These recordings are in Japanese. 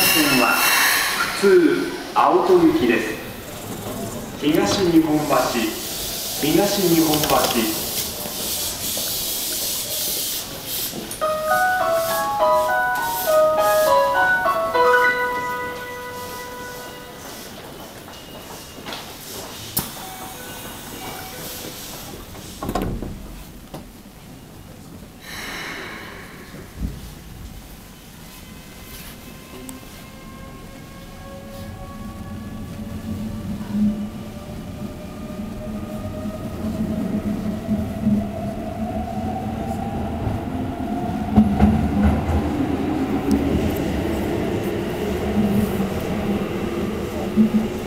線は普通青戸行きです。東日本橋東日本橋。Mm-hmm.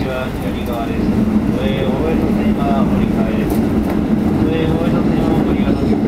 口は左側です。都大江戸線は折り返です。上大江戸線をご利用のお客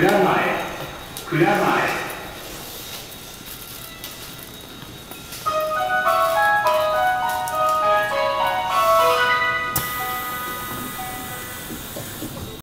蔵前蔵前。